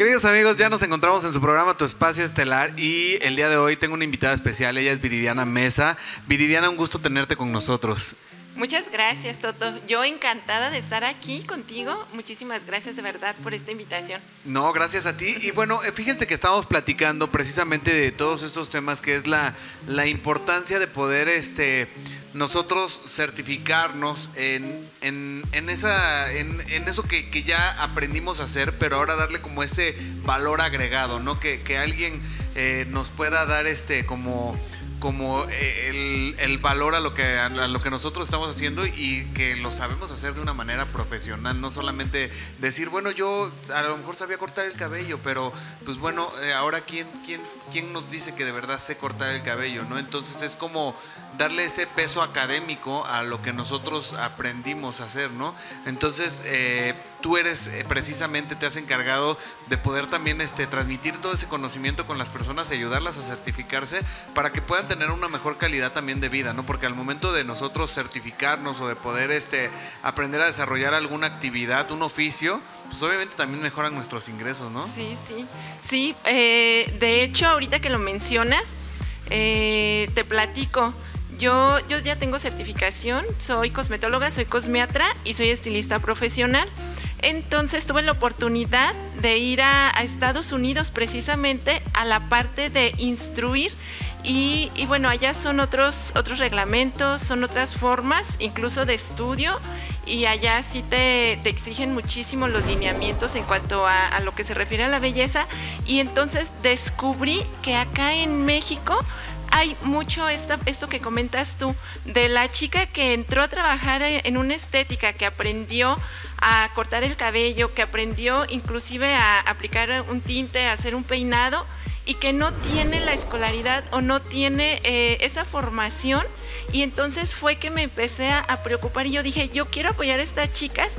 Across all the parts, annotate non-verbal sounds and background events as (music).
Queridos amigos, ya nos encontramos en su programa Tu Espacio Estelar y el día de hoy tengo una invitada especial, ella es Viridiana Mesa. Viridiana, un gusto tenerte con nosotros. Muchas gracias, Toto. Yo encantada de estar aquí contigo. Muchísimas gracias de verdad por esta invitación. No, gracias a ti. Y bueno, eh, fíjense que estamos platicando precisamente de todos estos temas, que es la, la importancia de poder este, nosotros certificarnos en, en, en esa, en, en eso que, que, ya aprendimos a hacer, pero ahora darle como ese valor agregado, ¿no? Que, que alguien eh, nos pueda dar este como como eh, el, el, valor a lo, que, a lo que nosotros estamos haciendo y que lo sabemos hacer de una manera profesional, no solamente decir, bueno, yo a lo mejor sabía cortar el cabello, pero pues bueno, eh, ahora ¿quién, quién, quién nos dice que de verdad sé cortar el cabello, ¿no? Entonces es como darle ese peso académico a lo que nosotros aprendimos a hacer, ¿no? Entonces, eh, tú eres eh, precisamente, te has encargado de poder también este, transmitir todo ese conocimiento con las personas y ayudarlas a certificarse para que puedan tener una mejor calidad también de vida, ¿no? Porque al momento de nosotros certificarnos o de poder este, aprender a desarrollar alguna actividad, un oficio, pues obviamente también mejoran nuestros ingresos, ¿no? Sí, sí. Sí, eh, de hecho, ahorita que lo mencionas, eh, te platico. Yo, yo ya tengo certificación, soy cosmetóloga, soy cosmiatra y soy estilista profesional. Entonces tuve la oportunidad de ir a, a Estados Unidos precisamente a la parte de instruir y, bueno, allá son otros, otros reglamentos, son otras formas, incluso de estudio, y allá sí te, te exigen muchísimo los lineamientos en cuanto a, lo que se refiere a la belleza. Y entonces descubrí que acá en México hay mucho esto que comentas tú, de la chica que entró a trabajar en una estética, que aprendió a cortar el cabello, que aprendió inclusive a aplicar un tinte, a hacer un peinado y que no tiene la escolaridad o no tiene eh, esa formación. Y entonces fue que me empecé a, a preocupar y yo dije, yo quiero apoyar a estas chicas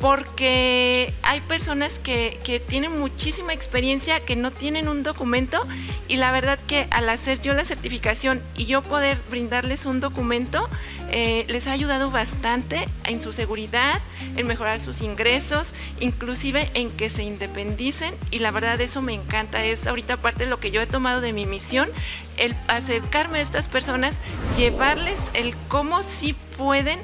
porque hay personas que, que, tienen muchísima experiencia, que no tienen un documento y la verdad que al hacer yo la certificación y yo poder brindarles un documento, eh, les ha ayudado bastante en su seguridad, en mejorar sus ingresos, inclusive en que se independicen y la verdad eso me encanta, es ahorita parte de lo que yo he tomado de mi misión, el acercarme a estas personas, llevarles el cómo sí pueden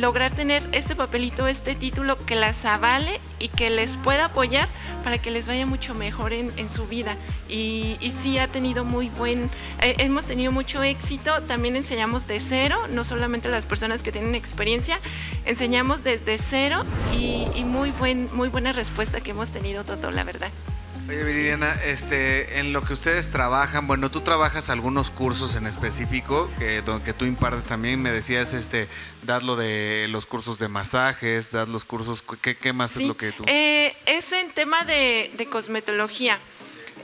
lograr tener este papelito, este título que las avale y que les pueda apoyar para que les vaya mucho mejor en, su vida. Y, sí ha tenido muy buen, eh, hemos tenido mucho éxito, también enseñamos de cero, no solamente las personas que tienen experiencia, enseñamos desde cero y, y muy, buen, muy buena respuesta que hemos tenido, Toto, la verdad. Oye, Viridiana, este, en lo que ustedes trabajan, bueno, tú trabajas algunos cursos en específico que, que tú impartes también, me decías, este, das lo de los cursos de masajes, das los cursos, ¿qué, qué más sí. es lo que tú? Eh, es en tema de, de cosmetología.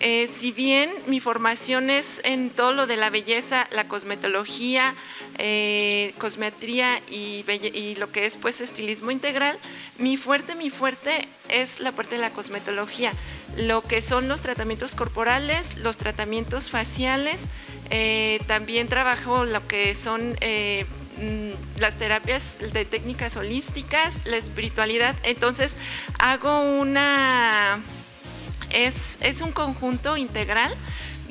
Eh, si bien mi formación es en todo lo de la belleza, la cosmetología, eh, cosmetría y, y, lo que es pues estilismo integral, mi fuerte, mi fuerte es la parte de la cosmetología, lo que son los tratamientos corporales, los tratamientos faciales, eh, también trabajo lo que son eh, las terapias de técnicas holísticas, la espiritualidad, entonces hago una es, es un conjunto integral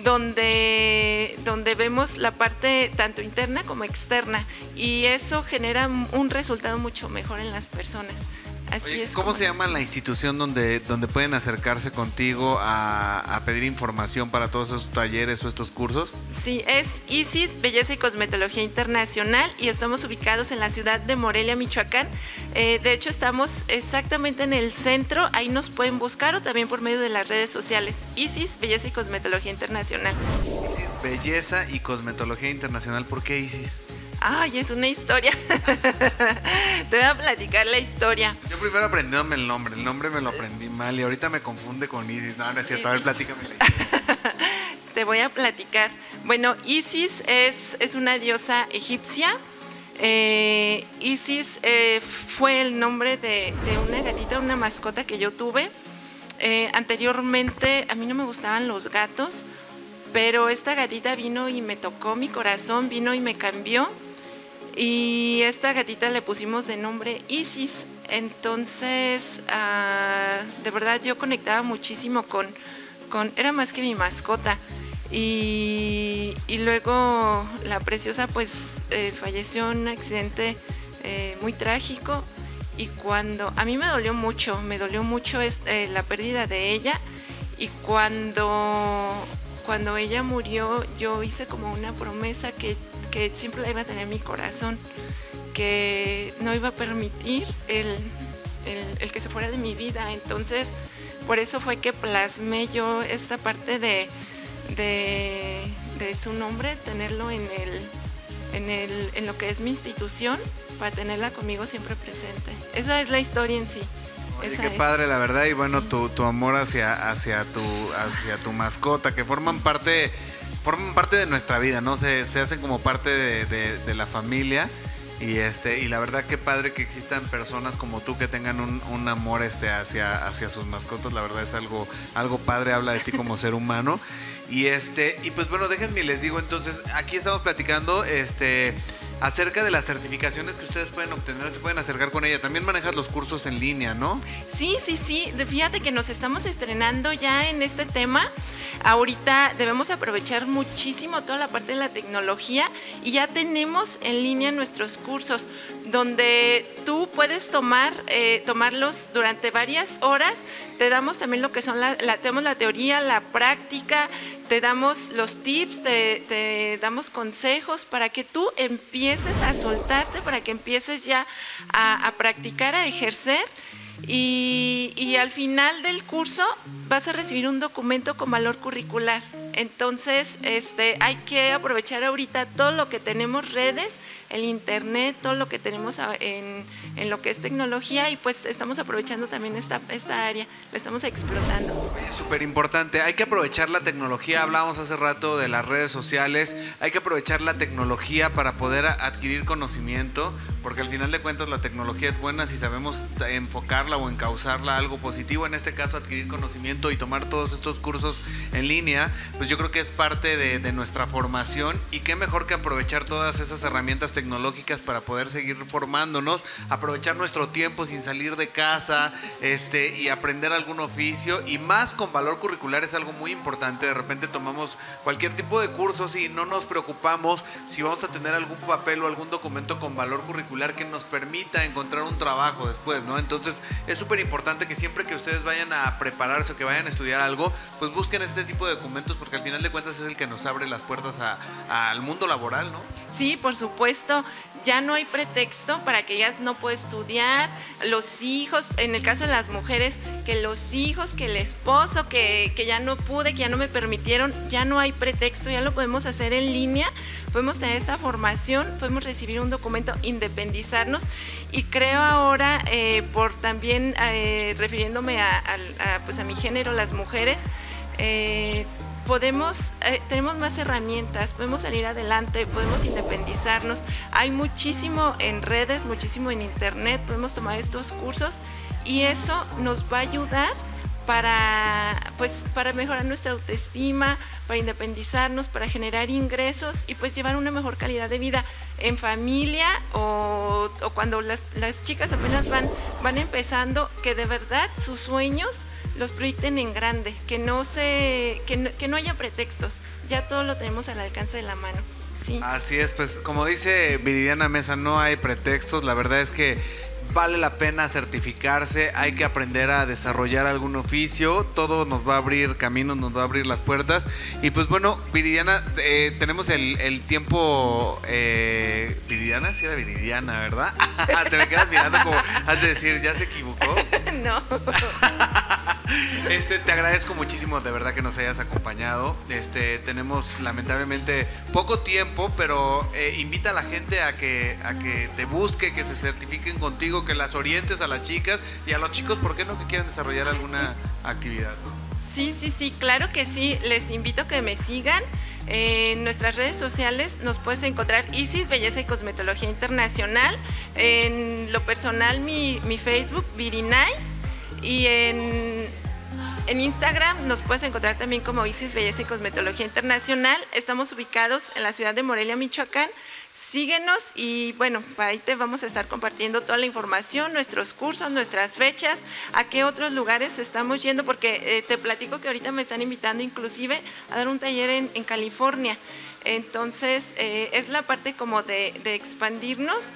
donde, donde vemos la parte tanto interna como externa y eso genera un resultado mucho mejor en las personas. Así Oye, es ¿Cómo se llama la institución donde, donde pueden acercarse contigo a, a, pedir información para todos esos talleres o estos cursos? Sí, es ISIS Belleza y Cosmetología Internacional y estamos ubicados en la ciudad de Morelia, Michoacán. Eh, de hecho, estamos exactamente en el centro, ahí nos pueden buscar o también por medio de las redes sociales. ISIS Belleza y Cosmetología Internacional. ISIS Belleza y Cosmetología Internacional, ¿por qué ISIS? Ay, es una historia. (laughs) Te voy a platicar la historia. Yo primero aprendiéndome el nombre. El nombre me lo aprendí mal y ahorita me confunde con Isis. No, no es cierto. A ver, platícame. (laughs) Te voy a platicar. Bueno, Isis es, es una diosa egipcia. Eh, Isis eh, fue el nombre de, de, una gatita, una mascota que yo tuve. Eh, anteriormente, a mí no me gustaban los gatos, pero esta gatita vino y me tocó mi corazón, vino y me cambió y esta gatita le pusimos de nombre Isis. entonces ah, de verdad yo conectaba muchísimo con, con, era más que mi mascota. Y, luego la preciosa pues eh, falleció en un accidente eh, muy trágico y cuando a mí me dolió mucho, me dolió mucho eh, la pérdida de ella y cuando, cuando ella murió yo hice como una promesa que, que siempre la iba a tener en mi corazón, que no iba a permitir el, el, que se fuera de mi vida. Entonces, por eso fue que plasmé yo esta parte de, de, de su nombre, tenerlo en, el, en, el, en lo que es mi institución para tenerla conmigo siempre presente. Esa es la historia en sí. qué padre, la verdad, y bueno, tu, tu, amor hacia, hacia, tu, hacia tu mascota, que forman parte, forman parte de nuestra vida, ¿no? Se, hacen como parte de, la familia. Y este, y la verdad qué padre que existan personas como tú que tengan un, un, amor este hacia, hacia sus mascotas, la verdad es algo, algo padre, habla de ti como ser humano. Y este, y pues bueno, déjenme les digo entonces, aquí estamos platicando, este acerca de las certificaciones que ustedes pueden obtener, se pueden acercar con ella. También manejas los cursos en línea, ¿no? Sí, sí, sí. Fíjate que nos estamos estrenando ya en este tema. Ahorita debemos aprovechar muchísimo toda la parte de la tecnología y ya tenemos en línea nuestros cursos donde tú puedes tomar, eh, tomarlos durante varias horas. Te damos también lo que son tenemos la teoría, la práctica, te damos los tips, te, damos consejos para que tú empieces a soltarte, para que empieces ya a, a practicar, a ejercer y, al final del curso vas a recibir un documento con valor curricular. Entonces, este, hay que aprovechar ahorita todo lo que tenemos redes, el internet, todo lo que tenemos en, en lo que es tecnología y pues estamos aprovechando también esta, esta área, la estamos explotando. Súper importante, hay que aprovechar la tecnología, hablábamos hace rato de las redes sociales, hay que aprovechar la tecnología para poder adquirir conocimiento, porque al final de cuentas la tecnología es buena si sabemos enfocarla o encauzarla a algo positivo, en este caso adquirir conocimiento y tomar todos estos cursos en línea, pues yo creo que es parte de, nuestra formación y qué mejor que aprovechar todas esas herramientas tecnológicas para poder seguir formándonos, aprovechar nuestro tiempo sin salir de casa este, y aprender algún oficio y más con valor curricular es algo muy importante. De repente tomamos cualquier tipo de cursos y no nos preocupamos si vamos a tener algún papel o algún documento con valor curricular que nos permita encontrar un trabajo después, ¿no? Entonces es súper importante que siempre que ustedes vayan a prepararse o que vayan a estudiar algo, pues busquen este tipo de documentos al final de cuentas es el que nos abre las puertas al mundo laboral, ¿no? Sí, por supuesto. Ya no hay pretexto para que ellas no puedan estudiar, los hijos, en el caso de las mujeres, que los hijos, que el esposo, que, que, ya no pude, que ya no me permitieron, ya no hay pretexto, ya lo podemos hacer en línea, podemos tener esta formación, podemos recibir un documento, independizarnos. Y creo ahora, eh, por también eh, refiriéndome a, pues a mi género, las mujeres, eh, podemos, eh, tenemos más herramientas, podemos salir adelante, podemos independizarnos. Hay muchísimo en redes, muchísimo en internet, podemos tomar estos cursos y eso nos va a ayudar para, pues, para mejorar nuestra autoestima, para independizarnos, para generar ingresos y pues llevar una mejor calidad de vida en familia o, cuando las, las, chicas apenas van, van empezando, que de verdad sus sueños los proyecten en grande, que no, se, que no, que no haya pretextos, ya todo lo tenemos al alcance de la mano. Sí. Así es, pues como dice Viridiana Mesa, no hay pretextos, la verdad es que vale la pena certificarse, hay que aprender a desarrollar algún oficio, todo nos va a abrir caminos, nos va a abrir las puertas. Y pues bueno, Viridiana, eh, tenemos el, tiempo... Eh, Viridiana, sí era Viridiana, ¿verdad? (laughs) Te me quedas mirando como, has de decir, ¿ya se equivocó? (laughs) no. (laughs) Este, te agradezco muchísimo de verdad que nos hayas acompañado. Este, tenemos lamentablemente poco tiempo, pero eh, invita a la gente a que, a que te busque, que se certifiquen contigo, que las orientes a las chicas y a los chicos, ¿por qué no que quieran desarrollar alguna actividad? Sí, sí, sí, claro que sí. Les invito a que me sigan. En nuestras redes sociales nos puedes encontrar Isis Belleza y Cosmetología Internacional. En lo personal, mi, mi Facebook, Nice Y en En Instagram nos puedes encontrar también como Isis Belleza y Cosmetología Internacional. Estamos ubicados en la ciudad de Morelia, Michoacán. Síguenos y bueno, ahí te vamos a estar compartiendo toda la información, nuestros cursos, nuestras fechas, a qué otros lugares estamos yendo, porque eh, te platico que ahorita me están invitando inclusive a dar un taller en, California. Entonces, eh, es la parte como de, de expandirnos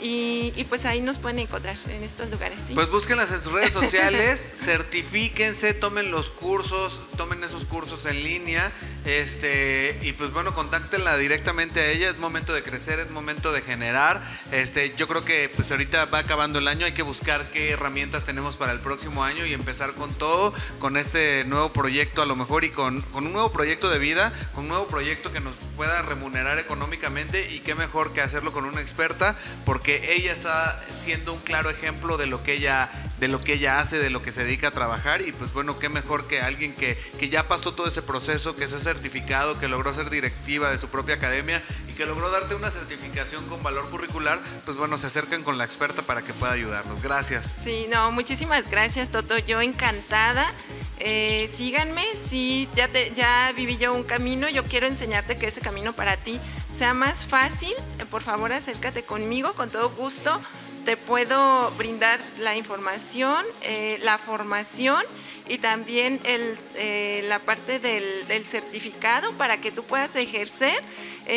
y, pues ahí nos pueden encontrar en estos lugares. ¿sí? Pues búsquenlas en sus redes (laughs) sociales, certifíquense, tomen los cursos, tomen esos cursos en línea, este, y pues bueno, contáctenla directamente a ella, es momento de crecer, es momento de generar. Este, yo creo que pues ahorita va acabando el año, hay que buscar qué herramientas tenemos para el próximo año y empezar con todo, con este nuevo proyecto a lo mejor y con, con un nuevo proyecto de vida, con un nuevo proyecto que nos pueda remunerar económicamente y qué mejor que hacerlo con una experta, porque que ella está siendo un claro ejemplo de lo que ella de lo que ella hace, de lo que se dedica a trabajar y pues bueno, qué mejor que alguien que, que ya pasó todo ese proceso, que se ha certificado, que logró ser directiva de su propia academia y que logró darte una certificación con valor curricular, pues bueno, se acercan con la experta para que pueda ayudarnos. Gracias. Sí, no, muchísimas gracias Toto, yo encantada. Eh, síganme, si ya, te, ya viví yo un camino, yo quiero enseñarte que ese camino para ti sea más fácil, eh, por favor acércate conmigo, con todo gusto te puedo brindar la información, eh, la formación y también el, eh, la parte del, certificado para que tú puedas ejercer.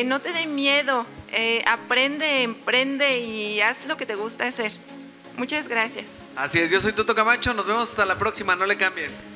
no te dé miedo, aprende, emprende y haz lo que te gusta hacer. Muchas gracias. Así es, yo soy Tuto Camacho, nos vemos hasta la próxima, no le cambien.